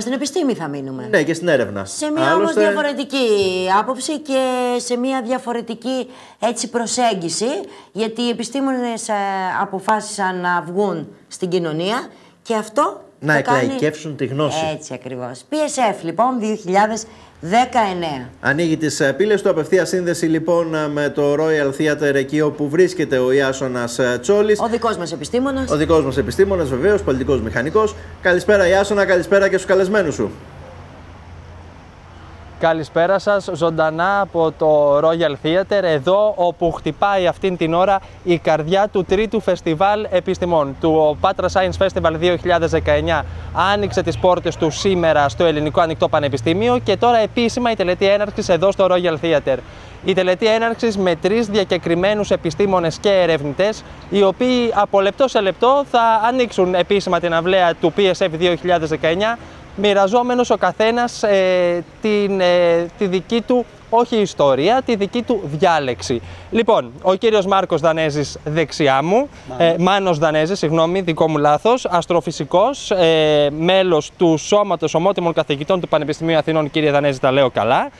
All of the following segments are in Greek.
Στην επιστήμη θα μείνουμε. Ναι, και στην έρευνα. Σε μια όμως διαφορετική άποψη και σε μια διαφορετική έτσι προσέγγιση, γιατί οι επιστήμονες ε, αποφάσισαν να βγουν στην κοινωνία και αυτό να θα εκλαϊκεύσουν τη γνώση. Έτσι ακριβώς. PSF λοιπόν 2019. Ανοίγει τις ε, πύλες του. Απευθεία σύνδεση λοιπόν ε, με το Royal Theatre εκεί όπου βρίσκεται ο Ιάσονας Τσόλης. Ο δικός μας επιστήμονας. Ο δικός μας επιστήμονας, βεβαίως, πολιτικός μηχανικός. Καλησπέρα, Ιάσονα, καλησπέρα και στους καλεσμένους σου. Καλησπέρα σας, ζωντανά από το Royal Theatre, εδώ όπου χτυπάει αυτήν την ώρα η καρδιά του τρίτου φεστιβάλ επιστημών, του Patra Science Festival 2019. Άνοιξε τις πόρτες του σήμερα στο Ελληνικό Ανοιχτό Πανεπιστήμιο και τώρα επίσημα η τελετή έναρξης εδώ στο Royal Theatre. Η τελετή έναρξης με τρεις διακεκριμένους επιστήμονες και ερευνητές, οι οποίοι από λεπτό σε λεπτό θα ανοίξουν επίσημα την αυλαία του PSF 2019 μοιραζόμενος ο καθένας ε, την, ε, τη δική του όχι ιστορία, τη δική του διάλεξη. Λοιπόν, ο κύριος Μάρκος Δανέζης δεξιά μου, ε, Μάνος Δανέζης, συγγνώμη, δικό μου λάθος, αστροφυσικός, ε, μέλος του Σώματος Ομότιμων Καθηγητών του Πανεπιστημίου Αθηνών, κύριε Δανέζη, τα λέω καλά.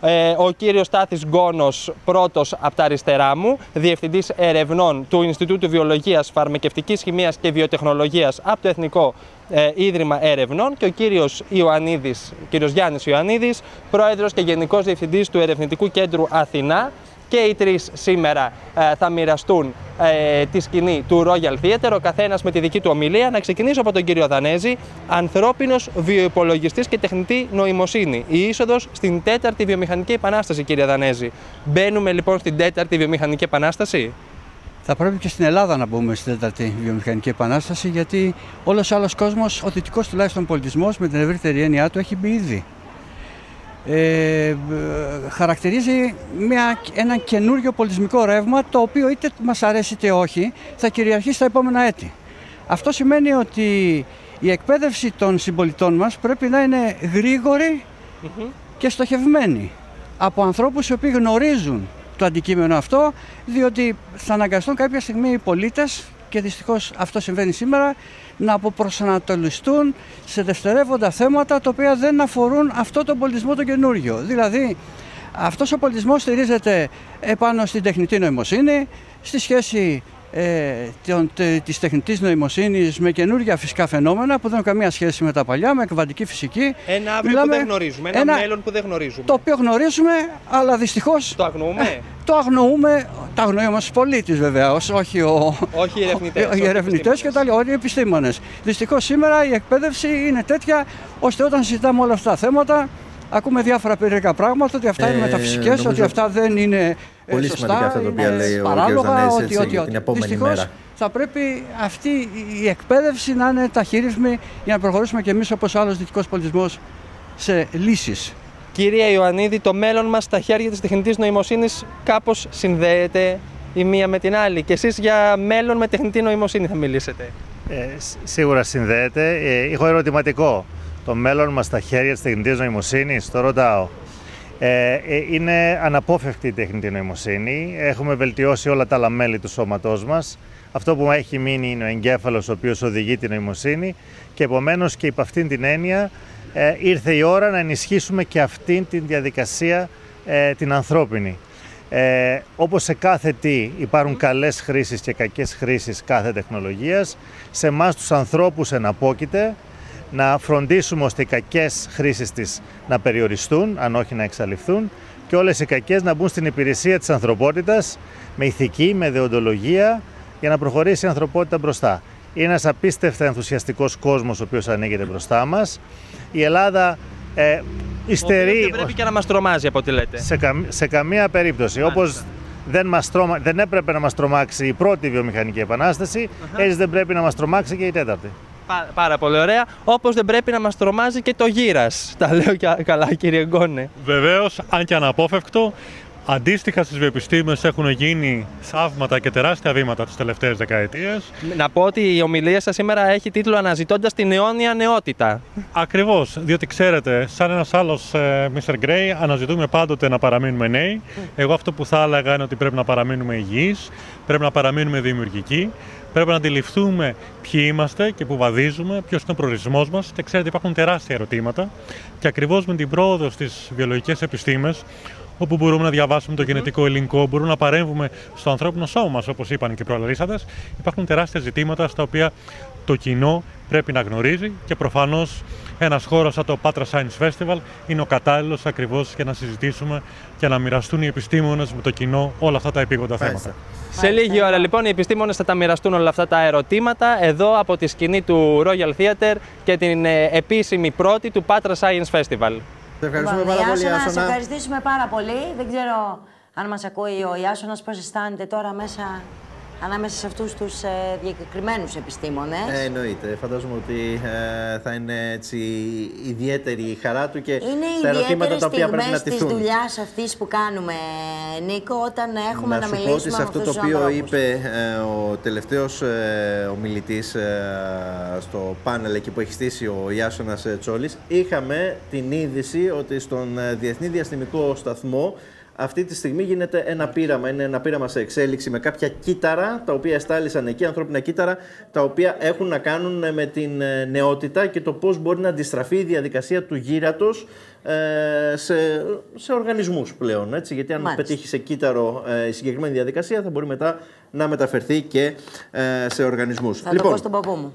Ε, ο κύριος Στάθης Γκόνος, πρώτος από τα αριστερά μου, διευθυντής ερευνών του Ινστιτούτου Βιολογίας, Φαρμακευτικής Χημίας και Βιοτεχνολογίας από το Εθνικό ε, Ίδρυμα Ερευνών και ο κύριος Ιωαννίδης, κύριος Γιάννης Ιωαννίδης, πρόεδρος και γενικός διευθυντής του Ερευνητικού Κέντρου Αθηνά και οι τρεις σήμερα ε, θα μοιραστούν ε, τη σκηνή του Royal Theatre, ο καθένας με τη δική του ομιλία. Να ξεκινήσω από τον κύριο Δανέζη, ανθρώπινος βιοϋπολογιστής και τεχνητή νοημοσύνη. Η είσοδος στην τέταρτη βιομηχανική επανάσταση, κύριε Δανέζη. Μπαίνουμε λοιπόν στην τέταρτη βιομηχανική επανάσταση; Θα πρέπει και στην Ελλάδα να μπούμε στην τέταρτη βιομηχανική επανάσταση, γιατί όλος άλλος κόσμος, ο δυτικός τουλάχιστον πολιτισμός, με την ευρύτερη έννοιά του, έχει μπει ήδη. Ε, χαρακτηρίζει μια, ένα καινούριο πολιτισμικό ρεύμα το οποίο είτε μας αρέσει είτε όχι θα κυριαρχεί στα επόμενα έτη. Αυτό σημαίνει ότι η εκπαίδευση των συμπολιτών μας πρέπει να είναι και στοχευμένη από ανθρώπους οι οποίοι γνωρίζουν το αντικείμενο αυτό διότι θα αναγκαστούν κάποια στιγμή οι πολίτες και δυστυχώς αυτό συμβαίνει σήμερα να αποπροσανατολιστούν σε δευτερεύοντα θέματα τα οποία δεν αφορούν αυτό τον πολιτισμό το καινούργιο. Δηλαδή, αυτός ο πολιτισμός στηρίζεται επάνω στην τεχνητή νοημοσύνη, στη σχέση ε, της τεχνητής νοημοσύνης με καινούργια φυσικά φαινόμενα που δεν έχουν καμία σχέση με τα παλιά, με κβαντική φυσική. Ένα αύριο που δεν γνωρίζουμε, ένα, ένα μέλλον που δεν γνωρίζουμε. Το οποίο γνωρίζουμε, αλλά δυστυχώς... Το αγνοούμε; Ε, το αγνοούμε, τα αγνοεί όμως πολίτης βέβαια, όχι, ο, όχι οι ερευνητές, οι ερευνητές και τα λοιπά, οι επιστήμονες. Δυστυχώς σήμερα η εκπαίδευση είναι τέτοια ώστε όταν συζητάμε όλα αυτά τα θέματα ακούμε διάφορα περίεργα πράγματα, ότι αυτά ε, είναι μεταφυσικές, ότι αυτά δεν είναι Πολύ σωστά, σημαντικά αυτά τα οποία λέει ο κ. Δανέζης ότι, ότι, την επόμενη Δυστυχώς, μέρα. θα πρέπει αυτή η εκπαίδευση να είναι ταχύρισμη για να προχωρήσουμε και εμείς όπως άλλος δυτικός πολιτισμός σε λύσεις. Κυρία Ιωαννίδη, το μέλλον μας στα χέρια της τεχνητής νοημοσύνης κάπως συνδέεται η μία με την άλλη. Και εσείς για μέλλον με τεχνητή νοημοσύνη θα μιλήσετε. Ε, σίγουρα συνδέεται. Ε, έχω ερωτηματικό. Το μέλλον μας στα χέρια της τεχνητής νοημοσύνης, το ρωτάω. Ε, ε, είναι αναπόφευκτη η τεχνητή νοημοσύνη. Έχουμε βελτιώσει όλα τα άλλα μέλη του σώματός μας. Αυτό που έχει μείνει είναι ο εγκέφαλος ο οποίος οδηγεί την νοημοσύνη και επομένως και υπ' αυτήν την έννοια ε, ήρθε η ώρα να ενισχύσουμε και αυτήν την διαδικασία ε, την ανθρώπινη. Ε, όπως σε κάθε τι υπάρχουν καλές χρήσεις και κακές χρήσεις κάθε τεχνολογίας, σε εμάς τους ανθρώπους εναπόκειται να φροντίσουμε ώστε οι κακές χρήσεις της να περιοριστούν, αν όχι να εξαλειφθούν, και όλες οι κακές να μπουν στην υπηρεσία της ανθρωπότητας με ηθική, με δεοντολογία, για να προχωρήσει η ανθρωπότητα μπροστά. Είναι ένας απίστευτα ενθουσιαστικός κόσμος ο οποίος ανοίγεται μπροστά μας. Η Ελλάδα ε, υστερεί... Δεν πρέπει και να μας τρομάζει από ό,τι λέτε. Σε, σε καμία περίπτωση. Όπως δεν, μας τρώμα... δεν έπρεπε να μας τρομάξει η πρώτη βιομηχανική επανάσταση, έτσι δεν πρέπει να μας τρομάξει και η τέταρτη. Πάρα, πολύ ωραία. Όπως δεν πρέπει να μας τρομάζει και το γύρας. Τα λέω και καλά, κύριε Γκόνε. Βεβαίως, αν και αναπόφευκτο, Αντίστοιχα στις βιοεπιστήμε έχουν γίνει θαύματα και τεράστια βήματα τις τελευταίες δεκαετίες. Να πω ότι η ομιλία σας σήμερα έχει τίτλο Αναζητώντας την αιώνια νεότητα. Ακριβώς, διότι ξέρετε, σαν ένας άλλος ε, Mr. Gray, αναζητούμε πάντοτε να παραμείνουμε νέοι. Εγώ αυτό που θα έλεγα είναι ότι πρέπει να παραμείνουμε υγιείς, πρέπει να παραμείνουμε δημιουργικοί, Πρέπει να αντιληφθούμε ποιοι είμαστε και που βαδίζουμε, ποιος είναι ο προορισμός μας. Και ξέρετε, υπάρχουν τεράστια ερωτήματα. Και ακριβώς με την πρόοδο στις βιολογικές επιστήμες, όπου μπορούμε να διαβάσουμε το γενετικό υλικό, μπορούμε να παρέμβουμε στο ανθρώπινο σώμα μας, όπως είπαν και οι προαλαλήσαντε, υπάρχουν τεράστια ζητήματα στα οποία το κοινό πρέπει να γνωρίζει και προφανώς ένας χώρος σαν το Patra Science Festival είναι ο κατάλληλος ακριβώς για να συζητήσουμε και να μοιραστούν οι επιστήμονες με το κοινό όλα αυτά τα επίγοντα θέματα. Σε λίγη ώρα λοιπόν οι επιστήμονες θα τα μοιραστούν όλα αυτά τα ερωτήματα εδώ από τη σκηνή του Royal Theatre και την ε, επίσημη πρώτη του Patra Science Festival. Σε ευχαριστούμε Λοιπόν, πάρα πολύ, Ιάσονα, σε Άσονα. ευχαριστήσουμε πάρα πολύ. Δεν ξέρω αν μας ακούει ο Ιάσονας πώς αισθάνεται τώρα μέσα ανάμεσα σε αυτούς τους ε, διακεκριμένους επιστήμονες. Ε, εννοείται. Φαντάζομαι ότι ε, θα είναι έτσι ιδιαίτερη η χαρά του και Είναι τα ερωτήματα ιδιαίτερες τα οποία πρέπει να στιγμές της τηθούν. δουλειάς αυτής που κάνουμε, Νίκο, όταν έχουμε να, να σου πω μιλήσουμε ότι σε με αυτό αυτούς το τους οποίο ανθρώπους. είπε ε, ο τελευταίος ε, ομιλητής ε, στο πάνελ εκεί που έχει στήσει ο Ιάσονας ε, Τσόλης είχαμε την είδηση ότι στον ε, Διεθνή Διαστημικό Σταθμό αυτή τη στιγμή γίνεται ένα πείραμα, είναι ένα πείραμα σε εξέλιξη με κάποια κύτταρα τα οποία εστάλησαν εκεί, ανθρώπινα κύτταρα, τα οποία έχουν να κάνουν ε, με την ε, νεότητα και το πώς μπορεί να αντιστραφεί η διαδικασία του γύρατος ε, σε, σε οργανισμούς πλέον. Έτσι, γιατί αν Μάλιστα. πετύχει σε κύτταρο ε, η συγκεκριμένη διαδικασία θα μπορεί μετά να μεταφερθεί και ε, σε οργανισμούς. Θα το πω στον παππού μου.